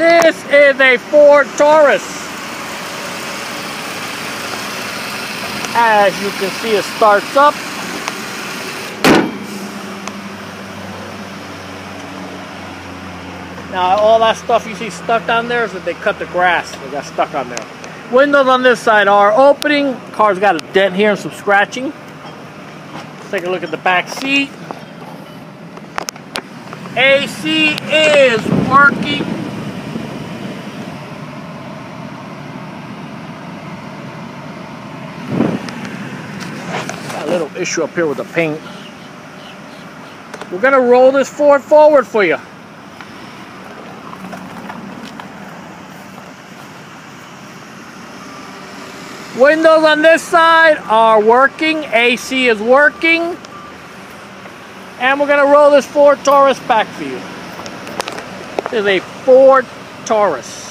This is a Ford Taurus. As you can see, it starts up. Now, all that stuff you see stuck on there is that they cut the grass. They got stuck on there. Windows on this side are opening. Car's got a dent here and some scratching. Let's take a look at the back seat. AC is working. A little issue up here with the paint. We're gonna roll this Ford forward for you. Windows on this side are working. AC is working. And we're going to roll this Ford Taurus back for you. This is a Ford Taurus.